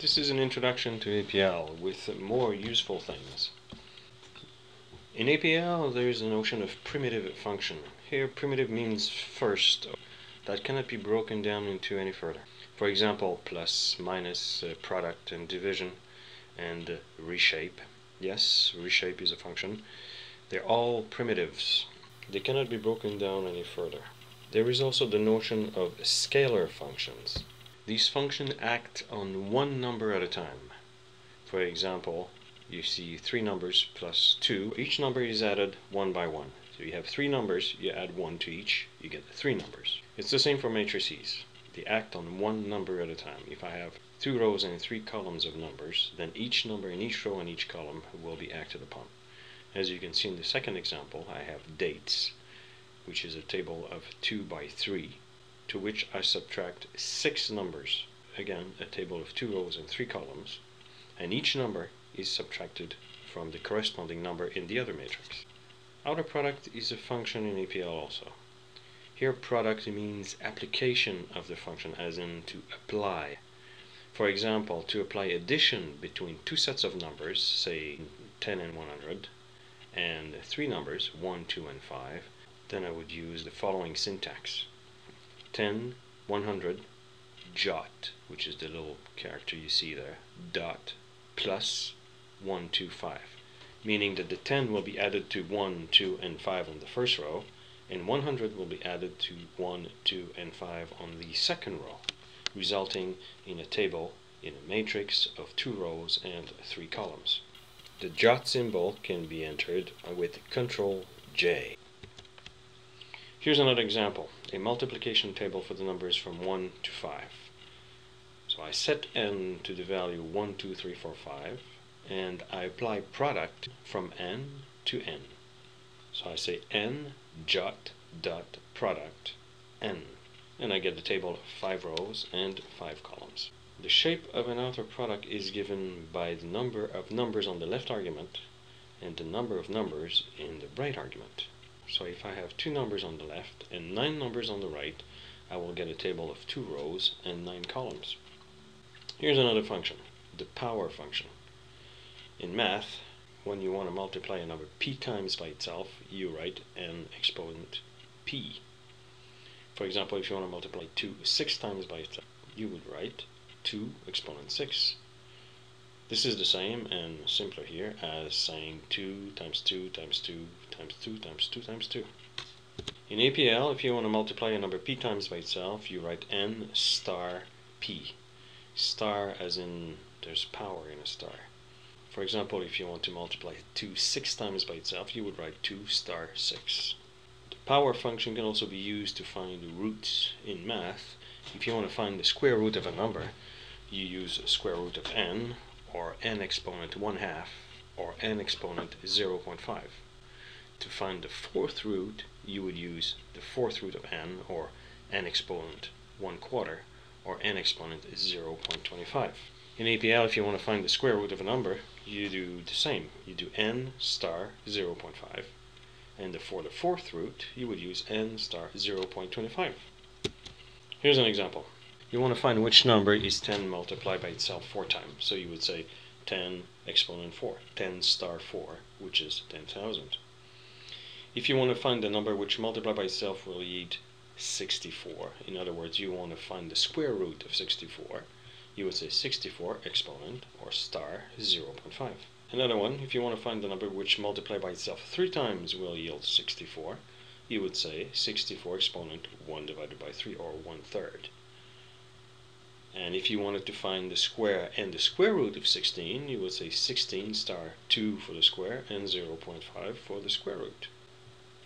This is an introduction to APL with more useful things. In APL there is a notion of primitive function. Here primitive means first that cannot be broken down into any further. For example, plus, minus, uh, product and division and uh, reshape. Yes, reshape is a function. They're all primitives. They cannot be broken down any further. There is also the notion of scalar functions. These functions act on one number at a time. For example, you see three numbers plus two. Each number is added one by one. So you have three numbers, you add one to each, you get three numbers. It's the same for matrices. They act on one number at a time. If I have two rows and three columns of numbers, then each number in each row and each column will be acted upon. As you can see in the second example, I have dates, which is a table of 2 by 3 to which I subtract six numbers. Again, a table of two rows and three columns, and each number is subtracted from the corresponding number in the other matrix. Outer product is a function in APL also. Here product means application of the function as in to apply. For example, to apply addition between two sets of numbers, say 10 and 100, and three numbers, 1, 2, and 5, then I would use the following syntax. 10, 100, jot, which is the little character you see there, dot, plus 1, 2, 5. Meaning that the 10 will be added to 1, 2, and 5 on the first row, and 100 will be added to 1, 2, and 5 on the second row, resulting in a table in a matrix of two rows and three columns. The jot symbol can be entered with Ctrl J. Here's another example, a multiplication table for the numbers from 1 to 5. So I set n to the value 1, 2, 3, 4, 5, and I apply product from n to n. So I say n jot dot product n, and I get a table of 5 rows and 5 columns. The shape of an outer product is given by the number of numbers on the left argument and the number of numbers in the right argument. So if I have two numbers on the left and nine numbers on the right, I will get a table of two rows and nine columns. Here's another function, the power function. In math, when you want to multiply a number p times by itself, you write an exponent p. For example, if you want to multiply 2 6 times by itself, you would write 2 exponent 6. This is the same and simpler here as saying 2 times 2 times 2 times 2 times 2 times 2. In APL, if you want to multiply a number p times by itself, you write n star p. Star as in there's power in a star. For example, if you want to multiply 2 6 times by itself, you would write 2 star 6. The power function can also be used to find roots in math. If you want to find the square root of a number, you use square root of n, or n exponent 1 half or n exponent 0.5. To find the fourth root, you would use the fourth root of n or n exponent 1 quarter or n exponent 0.25. In APL, if you want to find the square root of a number, you do the same. You do n star 0.5 and for the fourth root, you would use n star 0.25. Here's an example you want to find which number is 10 multiplied by itself 4 times. So you would say 10 exponent 4, 10 star 4, which is 10,000. If you want to find the number which multiplied by itself will yield 64, in other words, you want to find the square root of 64, you would say 64 exponent or star 0.5. Another one, if you want to find the number which multiplied by itself 3 times will yield 64, you would say 64 exponent 1 divided by 3 or 1 third. And if you wanted to find the square and the square root of 16, you would say 16 star 2 for the square and 0.5 for the square root.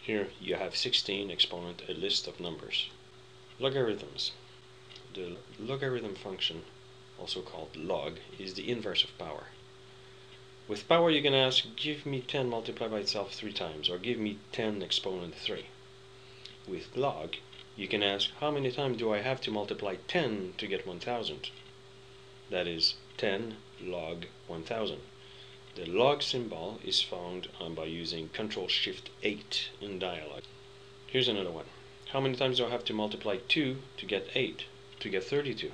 Here you have 16 exponent a list of numbers. Logarithms. The logarithm function, also called log, is the inverse of power. With power you can ask, give me 10 multiplied by itself 3 times, or give me 10 exponent 3. With log, you can ask, how many times do I have to multiply 10 to get 1000? That is 10 log 1000. The log symbol is found um, by using Control Shift 8 in Dyalog. Here's another one. How many times do I have to multiply 2 to get 8, to get 32?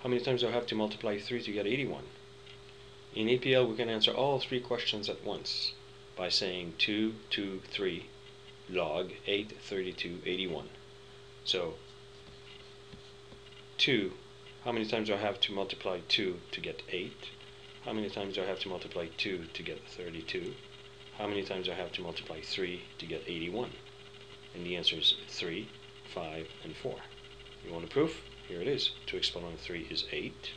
How many times do I have to multiply 3 to get 81? In APL, we can answer all three questions at once by saying 2, 2, 3, log 8, 32, 81. So, 2, how many times do I have to multiply 2 to get 8? How many times do I have to multiply 2 to get 32? How many times do I have to multiply 3 to get 81? And the answer is 3, 5, and 4. You want a proof? Here it is. 2 exponent 3 is 8,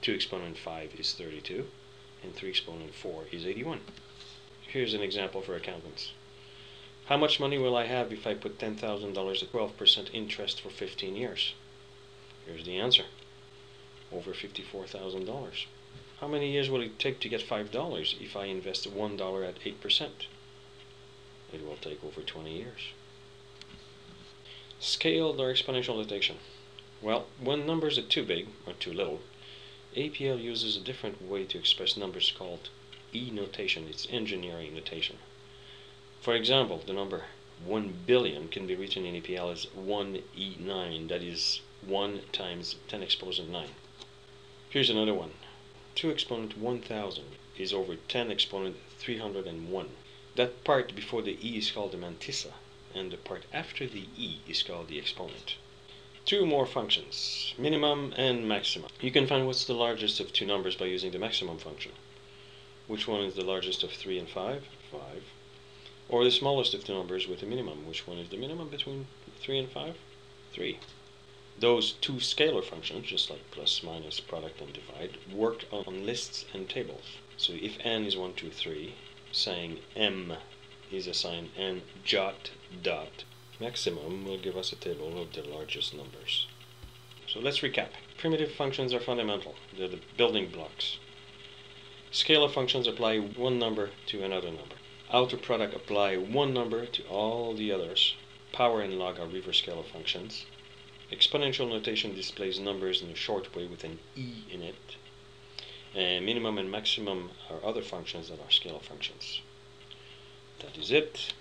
2 exponent 5 is 32, and 3 exponent 4 is 81. Here's an example for accountants. How much money will I have if I put $10,000 at 12% interest for 15 years? Here's the answer. Over $54,000. How many years will it take to get $5 if I invest $1 at 8%? It will take over 20 years. Scaled or exponential notation. Well, when numbers are too big or too little, APL uses a different way to express numbers called E-notation. It's engineering notation. For example, the number 1 billion can be written in APL as 1E9, that is 1 times 10 exponent 9. Here's another one. 2 exponent 1000 is over 10 exponent 301. That part before the e is called the mantissa, and the part after the e is called the exponent. Two more functions, minimum and maximum. You can find what's the largest of two numbers by using the maximum function. Which one is the largest of 3 and 5? 5 or the smallest of the numbers with a minimum. Which one is the minimum between 3 and 5? 3. Those two scalar functions, just like plus, minus, product, and divide, work on lists and tables. So if n is 1, 2, 3, saying m is a sign n jot dot maximum will give us a table of the largest numbers. So let's recap. Primitive functions are fundamental. They're the building blocks. Scalar functions apply one number to another number outer product apply one number to all the others. Power and log are reverse scalar functions. Exponential notation displays numbers in a short way with an e in it. And minimum and maximum are other functions that are scalar functions. That is it.